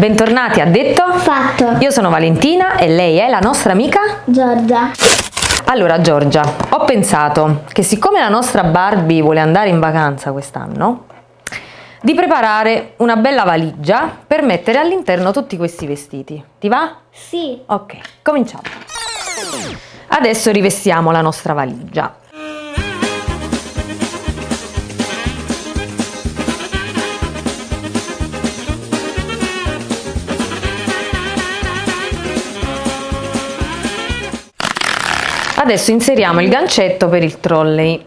Bentornati a Detto Fatto. Io sono Valentina e lei è la nostra amica? Giorgia. Allora Giorgia, ho pensato che siccome la nostra Barbie vuole andare in vacanza quest'anno, di preparare una bella valigia per mettere all'interno tutti questi vestiti. Ti va? Sì. Ok, cominciamo. Adesso rivestiamo la nostra valigia. Adesso inseriamo il gancetto per il trolley.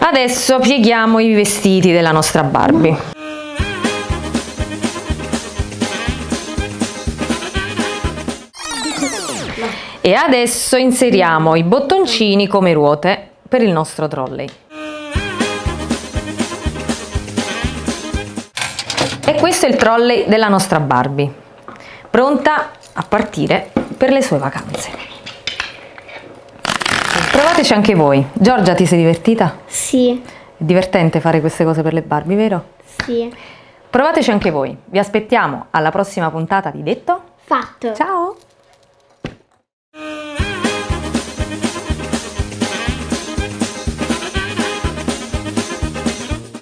Adesso pieghiamo i vestiti della nostra Barbie. E adesso inseriamo i bottoncini come ruote per il nostro trolley. E questo è il trolley della nostra Barbie, pronta a partire per le sue vacanze. Provateci anche voi. Giorgia, ti sei divertita? Sì. È divertente fare queste cose per le Barbie, vero? Sì. Provateci anche voi. Vi aspettiamo alla prossima puntata di Detto. Fatto. Ciao!